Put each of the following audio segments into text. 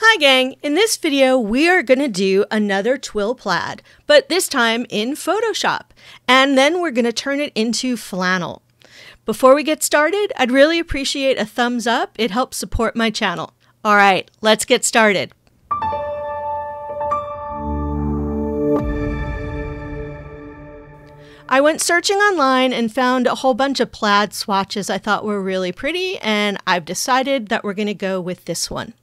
Hi gang, in this video we are going to do another twill plaid, but this time in Photoshop, and then we're going to turn it into flannel. Before we get started, I'd really appreciate a thumbs up, it helps support my channel. Alright, let's get started. I went searching online and found a whole bunch of plaid swatches I thought were really pretty, and I've decided that we're going to go with this one.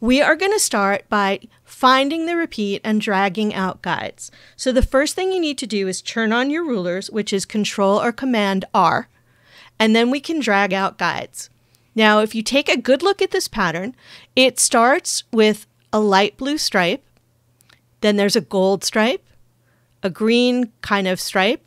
We are going to start by finding the repeat and dragging out guides. So the first thing you need to do is turn on your rulers, which is Control or Command R, and then we can drag out guides. Now, if you take a good look at this pattern, it starts with a light blue stripe, then there's a gold stripe, a green kind of stripe,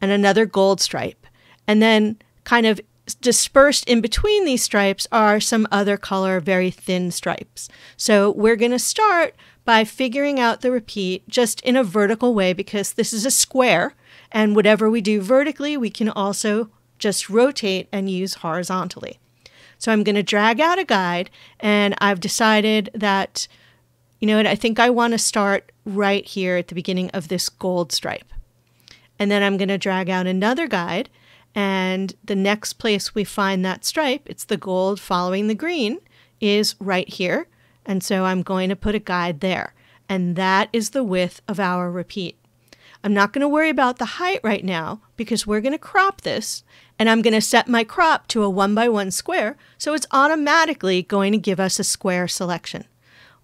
and another gold stripe. And then kind of dispersed in between these stripes are some other color, very thin stripes. So we're going to start by figuring out the repeat just in a vertical way because this is a square and whatever we do vertically, we can also just rotate and use horizontally. So I'm going to drag out a guide and I've decided that, you know I think I want to start right here at the beginning of this gold stripe. And then I'm going to drag out another guide and the next place we find that stripe, it's the gold following the green, is right here. And so I'm going to put a guide there. And that is the width of our repeat. I'm not going to worry about the height right now because we're going to crop this and I'm going to set my crop to a one by one square. So it's automatically going to give us a square selection.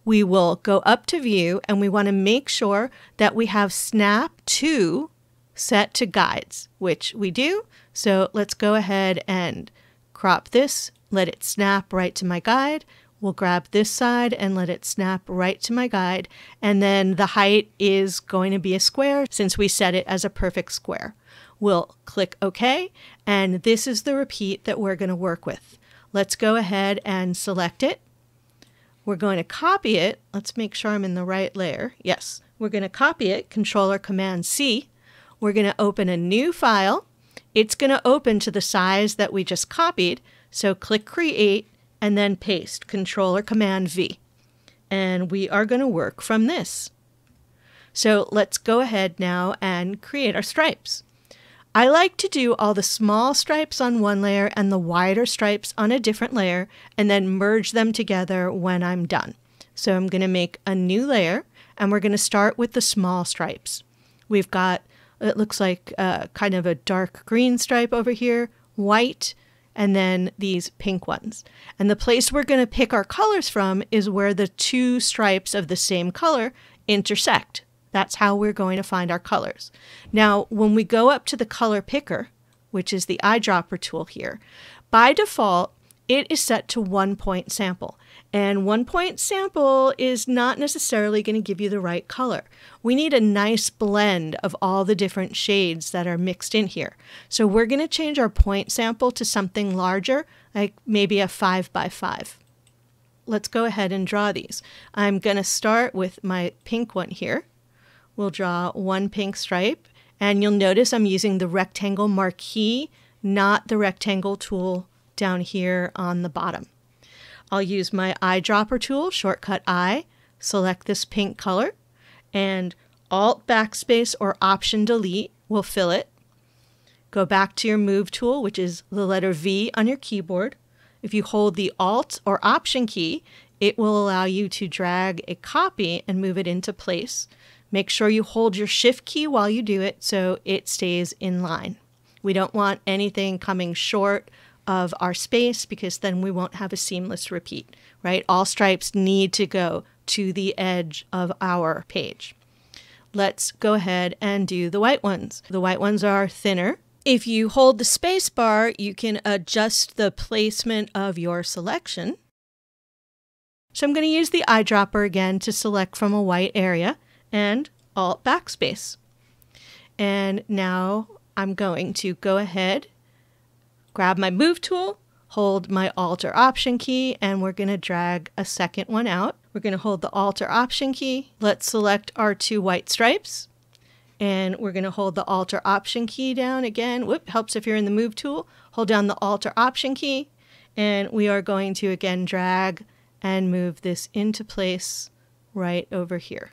We will go up to view and we want to make sure that we have snap to set to guides, which we do. So let's go ahead and crop this, let it snap right to my guide. We'll grab this side and let it snap right to my guide. And then the height is going to be a square since we set it as a perfect square. We'll click OK, and this is the repeat that we're going to work with. Let's go ahead and select it. We're going to copy it. Let's make sure I'm in the right layer. Yes, we're going to copy it, Control or Command C. We're going to open a new file it's going to open to the size that we just copied. So click Create and then paste, Control or Command V. And we are going to work from this. So let's go ahead now and create our stripes. I like to do all the small stripes on one layer and the wider stripes on a different layer and then merge them together when I'm done. So I'm going to make a new layer and we're going to start with the small stripes. We've got it looks like uh, kind of a dark green stripe over here, white, and then these pink ones. And the place we're going to pick our colors from is where the two stripes of the same color intersect. That's how we're going to find our colors. Now, when we go up to the color picker, which is the eyedropper tool here, by default, it is set to one point sample. And one point sample is not necessarily going to give you the right color. We need a nice blend of all the different shades that are mixed in here. So we're going to change our point sample to something larger, like maybe a 5 by 5 Let's go ahead and draw these. I'm going to start with my pink one here. We'll draw one pink stripe, and you'll notice I'm using the rectangle marquee, not the rectangle tool down here on the bottom. I'll use my eyedropper tool, shortcut I, select this pink color, and Alt Backspace or Option Delete will fill it. Go back to your Move tool, which is the letter V on your keyboard. If you hold the Alt or Option key, it will allow you to drag a copy and move it into place. Make sure you hold your Shift key while you do it so it stays in line. We don't want anything coming short of our space because then we won't have a seamless repeat, right? All stripes need to go to the edge of our page. Let's go ahead and do the white ones. The white ones are thinner. If you hold the space bar, you can adjust the placement of your selection. So I'm going to use the eyedropper again to select from a white area and Alt Backspace. And now I'm going to go ahead grab my move tool, hold my alt or option key, and we're going to drag a second one out. We're going to hold the alt or option key. Let's select our two white stripes. And we're going to hold the alt or option key down again. Whoop, helps if you're in the move tool. Hold down the alt or option key. And we are going to again drag and move this into place right over here.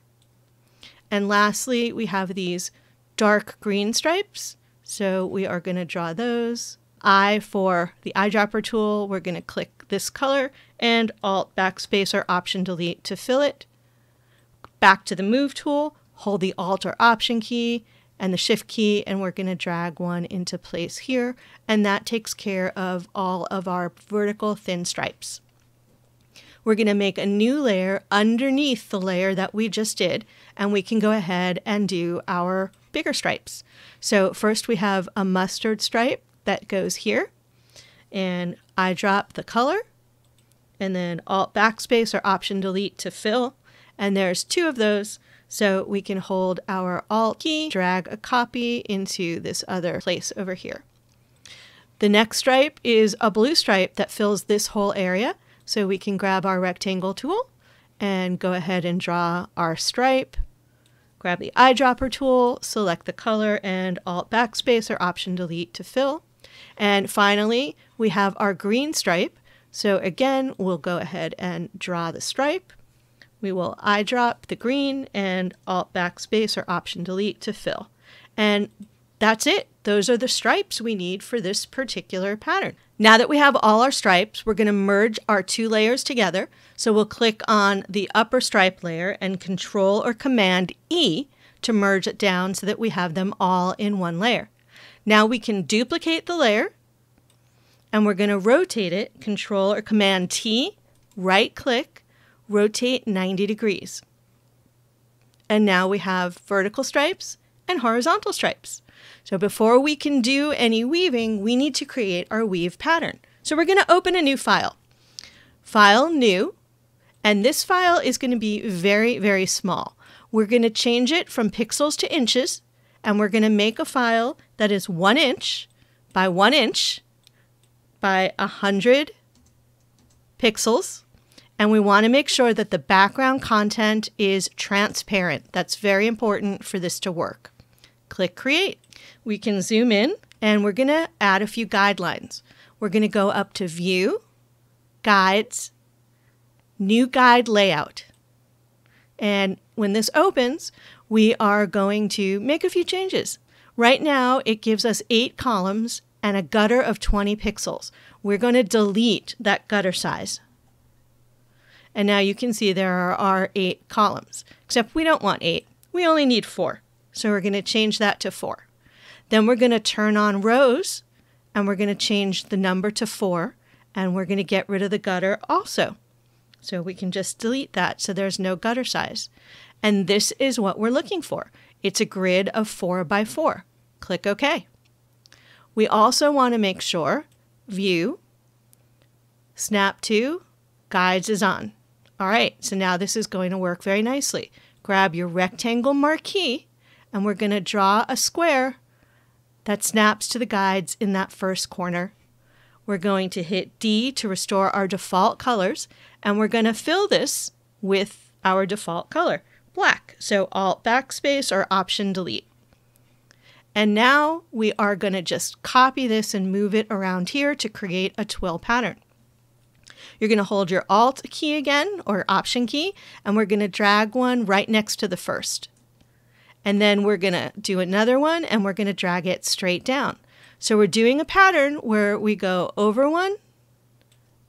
And lastly, we have these dark green stripes. So we are going to draw those. I, for the eyedropper tool, we're going to click this color and Alt Backspace or Option Delete to fill it. Back to the Move tool, hold the Alt or Option key and the Shift key, and we're going to drag one into place here. And that takes care of all of our vertical thin stripes. We're going to make a new layer underneath the layer that we just did, and we can go ahead and do our bigger stripes. So first we have a mustard stripe that goes here, and eyedrop the color, and then Alt Backspace or Option Delete to fill, and there's two of those. So we can hold our Alt key, drag a copy into this other place over here. The next stripe is a blue stripe that fills this whole area. So we can grab our rectangle tool and go ahead and draw our stripe. Grab the eyedropper tool, select the color and Alt Backspace or Option Delete to fill. And finally, we have our green stripe. So again, we'll go ahead and draw the stripe. We will eyedrop the green and Alt Backspace or Option Delete to fill. And that's it. Those are the stripes we need for this particular pattern. Now that we have all our stripes, we're going to merge our two layers together. So we'll click on the upper stripe layer and Control or Command E to merge it down so that we have them all in one layer. Now we can duplicate the layer and we're going to rotate it, Control or Command T, right click, rotate 90 degrees. And now we have vertical stripes and horizontal stripes. So before we can do any weaving, we need to create our weave pattern. So we're going to open a new file. File new, and this file is going to be very, very small. We're going to change it from pixels to inches, and we're going to make a file that is one inch by one inch by a hundred pixels. And we want to make sure that the background content is transparent. That's very important for this to work. Click Create we can zoom in and we're going to add a few guidelines. We're going to go up to View, Guides, New Guide Layout. And when this opens, we are going to make a few changes. Right now, it gives us eight columns and a gutter of 20 pixels. We're going to delete that gutter size. And now you can see there are our eight columns, except we don't want eight. We only need four. So we're going to change that to four. Then we're going to turn on rows and we're going to change the number to four and we're going to get rid of the gutter also. So we can just delete that so there's no gutter size. And this is what we're looking for. It's a grid of four by four. Click OK. We also want to make sure View, Snap to, Guides is on. All right, so now this is going to work very nicely. Grab your rectangle marquee and we're going to draw a square that snaps to the guides in that first corner. We're going to hit D to restore our default colors, and we're going to fill this with our default color, black. So Alt Backspace or Option Delete. And now we are going to just copy this and move it around here to create a twill pattern. You're going to hold your Alt key again or Option key, and we're going to drag one right next to the first. And then we're going to do another one and we're going to drag it straight down. So we're doing a pattern where we go over one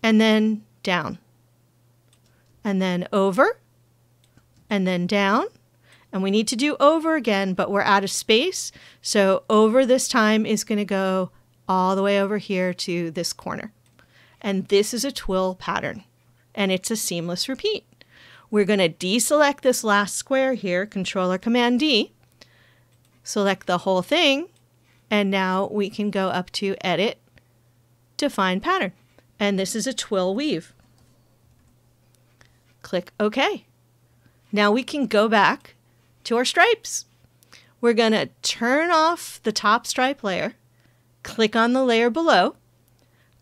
and then down. And then over and then down. And we need to do over again, but we're out of space. So over this time is going to go all the way over here to this corner. And this is a twill pattern and it's a seamless repeat. We're going to deselect this last square here, Control or Command D, select the whole thing, and now we can go up to Edit, Define Pattern. And this is a twill weave. Click OK. Now we can go back to our stripes. We're going to turn off the top stripe layer, click on the layer below,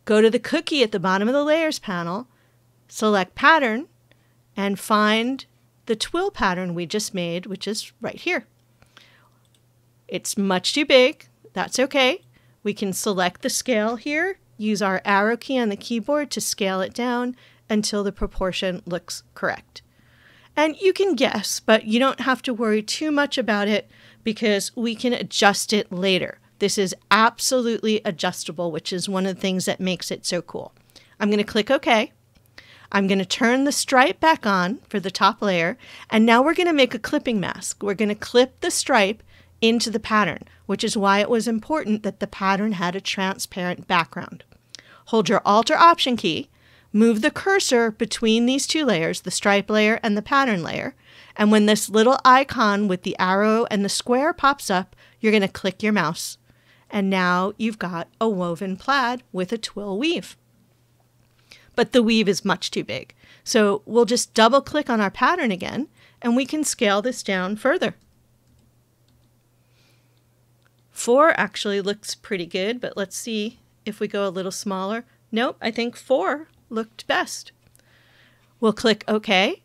go to the cookie at the bottom of the layers panel, select pattern, and find the twill pattern we just made, which is right here. It's much too big. That's okay. We can select the scale here, use our arrow key on the keyboard to scale it down, until the proportion looks correct. And you can guess, but you don't have to worry too much about it because we can adjust it later. This is absolutely adjustable, which is one of the things that makes it so cool. I'm going to click OK. I'm going to turn the stripe back on for the top layer, and now we're going to make a clipping mask. We're going to clip the stripe into the pattern, which is why it was important that the pattern had a transparent background. Hold your Alt or Option key, move the cursor between these two layers, the stripe layer and the pattern layer, and when this little icon with the arrow and the square pops up, you're going to click your mouse. And now you've got a woven plaid with a twill weave but the weave is much too big. So we'll just double click on our pattern again and we can scale this down further. Four actually looks pretty good, but let's see if we go a little smaller. Nope, I think four looked best. We'll click OK,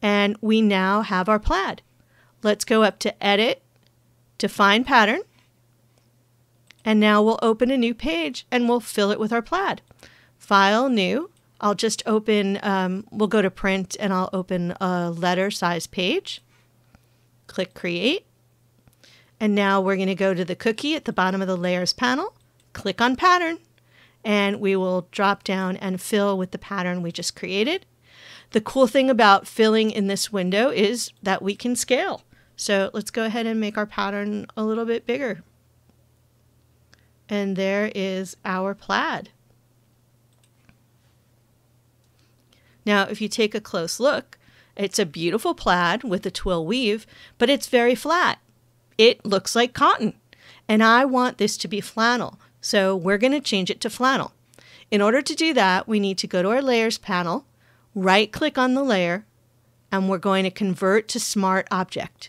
and we now have our plaid. Let's go up to Edit, Define Pattern, and now we'll open a new page and we'll fill it with our plaid. File, New, I'll just open, um, we'll go to print and I'll open a letter size page. Click create. And now we're going to go to the cookie at the bottom of the layers panel, click on pattern, and we will drop down and fill with the pattern we just created. The cool thing about filling in this window is that we can scale. So let's go ahead and make our pattern a little bit bigger. And there is our plaid. Now, if you take a close look, it's a beautiful plaid with a twill weave, but it's very flat. It looks like cotton. And I want this to be flannel, so we're going to change it to flannel. In order to do that, we need to go to our Layers panel, right-click on the layer, and we're going to convert to Smart Object.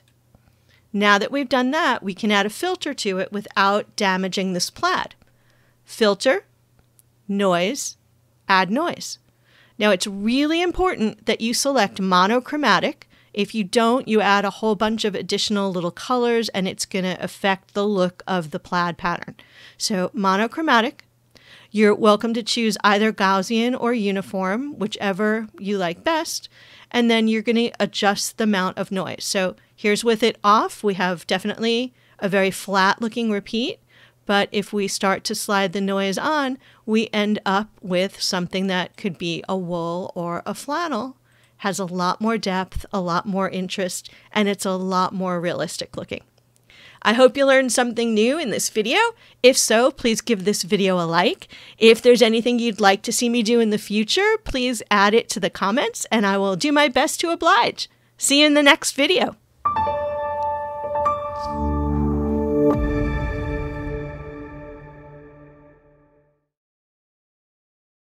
Now that we've done that, we can add a filter to it without damaging this plaid. Filter, Noise, Add Noise. Now it's really important that you select monochromatic. If you don't, you add a whole bunch of additional little colors and it's going to affect the look of the plaid pattern. So monochromatic, you're welcome to choose either Gaussian or uniform, whichever you like best. And then you're going to adjust the amount of noise. So here's with it off. We have definitely a very flat looking repeat. But if we start to slide the noise on, we end up with something that could be a wool or a flannel. Has a lot more depth, a lot more interest, and it's a lot more realistic looking. I hope you learned something new in this video. If so, please give this video a like. If there's anything you'd like to see me do in the future, please add it to the comments and I will do my best to oblige. See you in the next video.